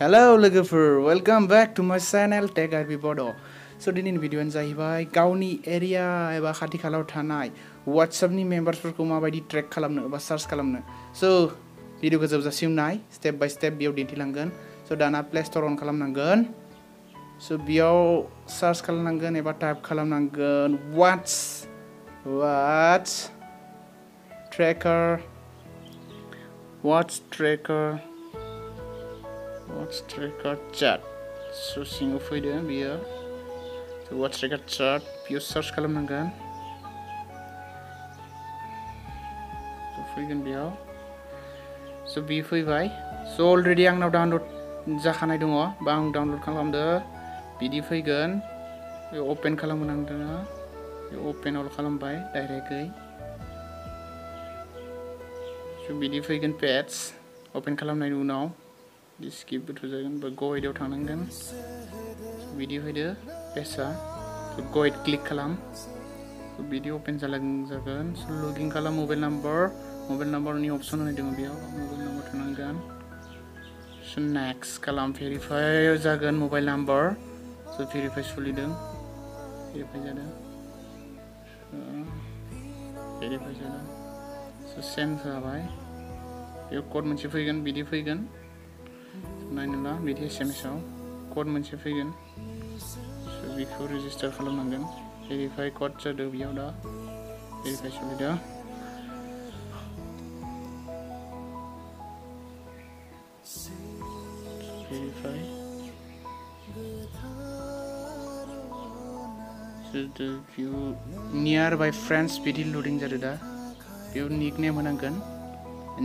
Hello लोगोफोर welcome back to my channel tech R B बड' स' दिनैनि भिडिअ'आनो जाहैबाय गावनि एरिया एबा खाथि खालायाव थानाय वाट्सएपनि मेम्बार्सफोरखौ माबायदि ट्रेक खालामनो एबा सार्च खालामनो स' भिडिअ'खौ जोबजासिम नाय स्टेप बाय स्टेप बेयाव दिन्थिलांगोन स' दाना प्ले स्ट'र अन खालामनांगोन स' बेयाव सार्च खालामनांगोन एबा टाइप खालामनांगोन whats whats tracker whats tracker Watch tracker chat. So सिङाव फैदो बियो so watch tracker chat? बेयाव सार्च खालामनांगोन so फैगोन बेयाव so बियो फैबाय so अलरेडि आंनाव डाउनलड जाखानाय दङ बा आं डाउनलड खालामदो बिदि फैगोन बे अपेन खालामगोन आं बे अपेन अल खालामबाय डाइरेक्टै so बिदि फैगोन पेज अपेन खालामनायनि उनाव स्किप जागोन बा ग आयदायाव थांनांगोन बिदि फैदो पेसा ग आयद क्लिक खालाम बिदि अपेन जागोन लगइन खालाम मबाइल नाम्बार मबाइल नाम्बारनि अपसन होनाय दङ बेयाव मबाइल नाम्बार थानांगोन स' नेक्स्ट खालाम भेरिफाइ जागोन मबाइल नाम्बार स' भेरिफाइ सोलिदों भेरिफाइ जादों भेरिफाइ जादों स' सेन्ड जाबाय बेयाव कड मोनसे फैगोन बिदि फैगोन नायनोब्ला बिदि एस एम एस आव कड मोनसे फैगोन। स' बेखौ रेजिस्टार खालामनांगोन। भेरिफाइ कड जादों बेयाव दा। भेरिफाइ सोलिदों भेरिफाइ नियार बाय फ्रेन्ड्स बिदि लुडिं जादों दा। बेयाव निक नेम होनांगोन।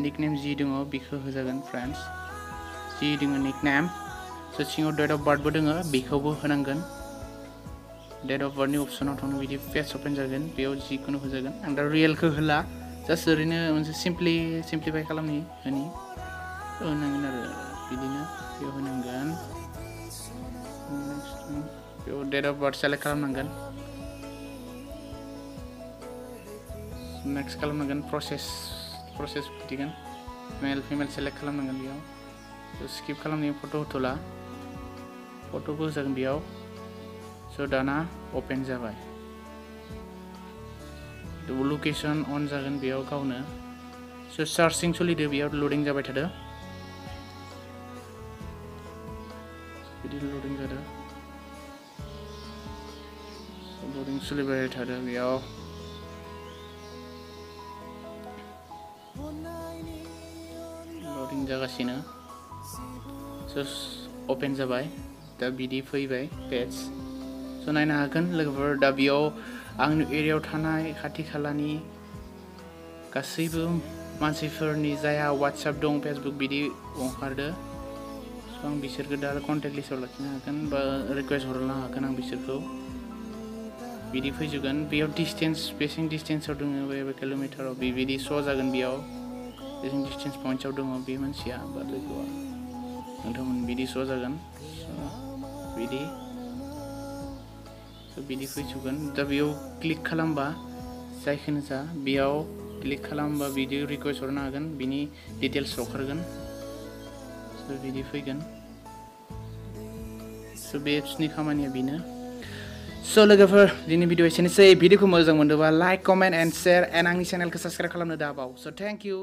निक नेम जि दङ, बेखौ होजागोन फ्रेन्ड्स जि दङ नेम स' सिङाव डेट अफ बार्थबो दङ डेट अफ बार्थनि अपसनाव थांनो बिदि पेज अपेन जागोन, बेयाव जिखुनु होजागोन। आं दा रियेलखौ होला, जास्ट ओरैनो मोनसे सिम्पलि सिम्प्लिफाइ खालामनि डेट अफ बार्थ सेलेक्ट खालामनांगोन। नेक्स्ट खालामनांगोन process process male female select खालामनांगोन स्किप खालामनाय फट' होथ'ला। फट'बो होजागोन बेयाव। स' दाना अपेन जाबाय। लकेसन अन जागोन बेयाव गावनो। स' सार्चिं सोलिदो, बेयाव लडिं जाबाय थादो। बिदि लडिं जादों। लडिं सोलिबाय थादो बेयाव। लडिं जागासिनो। स' अपेन जाबाय दा बिदि फैबाय पेज स' नायनो हागोन लोगोफोर दा बेयाव आंनि एरियायाव थानाय खाथि खालानि गासैबो मानसिफोरनि जायहा वाट्सएप दं फेसबुक बिदि ओंखारदो स' आं बिसोरखौ दा कन्टेक्ट लिस्टआव लाखिनो हागोन बा रिकुवेस्ट हरनो हागोन आं बिसोरखौ बिदि फैजोबगोन बेयाव डिसटेन्स बेसें डिसटेन्सआव दङ बे किल'मिटाराव बेबायदि श' जागोन बेयाव बेसें डिसटेन्स पइन्टआव दङ बे मानसिया बा लोगोआ नोंथांमोन बिदि श' जागोन। बिदि। स' बिदि फैजोबगोन दा बेयाव क्लिक खालामबा जायखिनो जा बेयाव क्लिक खालामबा बिदि रिकुवेस्ट हरनो हागोन। बिनि डिटेल्स ओंखारगोन स' बिदि फैगोन। स' बे खामानिया बेनो। स' लोगोफोर, दिनै भिडिअ एसेनोसै। भिडिअखौ मोजां मोनदोंबा like, comment and share. And आंनि चेनेलखौ साबस्क्राइब खालामनो दाबाव। स' थेंक इउ।